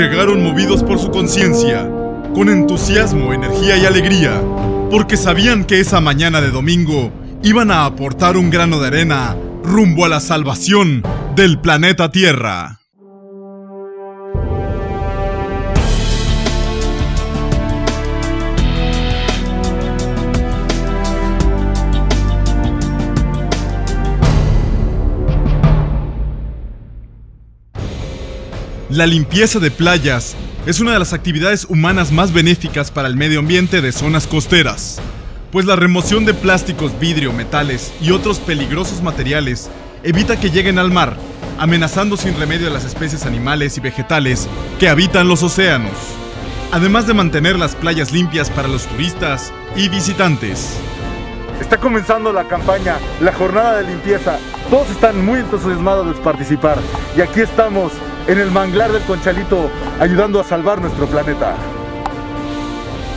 llegaron movidos por su conciencia, con entusiasmo, energía y alegría, porque sabían que esa mañana de domingo iban a aportar un grano de arena rumbo a la salvación del planeta Tierra. La limpieza de playas es una de las actividades humanas más benéficas para el medio ambiente de zonas costeras, pues la remoción de plásticos, vidrio, metales y otros peligrosos materiales evita que lleguen al mar, amenazando sin remedio a las especies animales y vegetales que habitan los océanos, además de mantener las playas limpias para los turistas y visitantes. Está comenzando la campaña, la jornada de limpieza. Todos están muy entusiasmados de participar y aquí estamos en el manglar del Conchalito, ayudando a salvar nuestro planeta.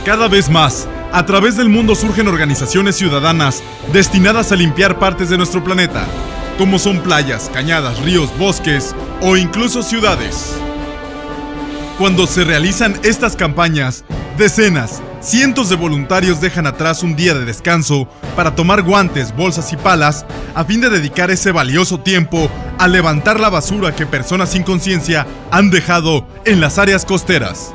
Cada vez más, a través del mundo surgen organizaciones ciudadanas destinadas a limpiar partes de nuestro planeta, como son playas, cañadas, ríos, bosques o incluso ciudades. Cuando se realizan estas campañas, decenas, cientos de voluntarios dejan atrás un día de descanso para tomar guantes, bolsas y palas a fin de dedicar ese valioso tiempo a levantar la basura que personas sin conciencia han dejado en las áreas costeras.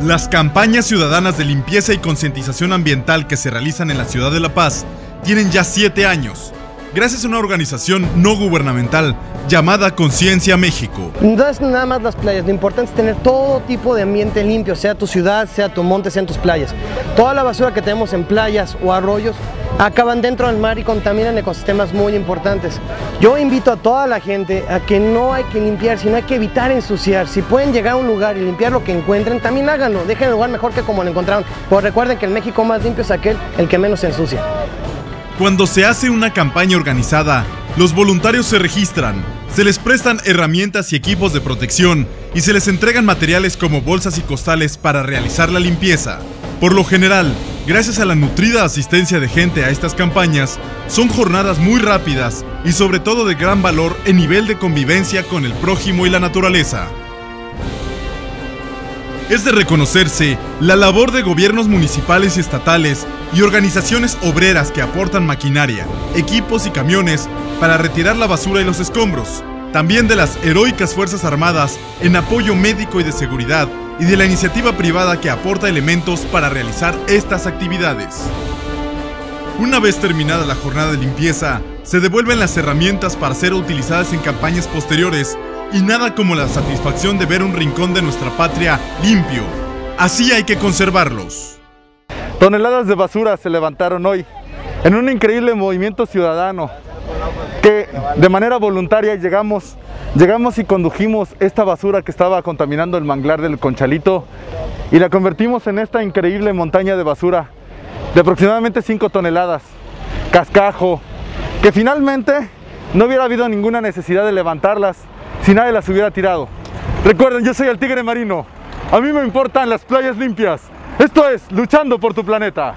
Las campañas ciudadanas de limpieza y concientización ambiental que se realizan en la ciudad de La Paz tienen ya siete años, gracias a una organización no gubernamental llamada Conciencia México. No es nada más las playas, lo importante es tener todo tipo de ambiente limpio, sea tu ciudad, sea tu monte, sean tus playas. Toda la basura que tenemos en playas o arroyos acaban dentro del mar y contaminan ecosistemas muy importantes. Yo invito a toda la gente a que no hay que limpiar, sino hay que evitar ensuciar. Si pueden llegar a un lugar y limpiar lo que encuentren, también háganlo. Dejen el lugar mejor que como lo encontraron. Pues recuerden que el México más limpio es aquel el que menos se ensucia. Cuando se hace una campaña organizada, los voluntarios se registran, se les prestan herramientas y equipos de protección y se les entregan materiales como bolsas y costales para realizar la limpieza. Por lo general, gracias a la nutrida asistencia de gente a estas campañas, son jornadas muy rápidas y sobre todo de gran valor en nivel de convivencia con el prójimo y la naturaleza. Es de reconocerse la labor de gobiernos municipales y estatales y organizaciones obreras que aportan maquinaria, equipos y camiones para retirar la basura y los escombros, también de las heroicas Fuerzas Armadas en apoyo médico y de seguridad y de la iniciativa privada que aporta elementos para realizar estas actividades. Una vez terminada la jornada de limpieza, se devuelven las herramientas para ser utilizadas en campañas posteriores y nada como la satisfacción de ver un rincón de nuestra patria limpio. Así hay que conservarlos. Toneladas de basura se levantaron hoy en un increíble movimiento ciudadano que de manera voluntaria llegamos, llegamos y condujimos esta basura que estaba contaminando el manglar del Conchalito y la convertimos en esta increíble montaña de basura de aproximadamente 5 toneladas, cascajo, que finalmente no hubiera habido ninguna necesidad de levantarlas si nadie las hubiera tirado. Recuerden, yo soy el tigre marino, a mí me importan las playas limpias, esto es Luchando por tu planeta.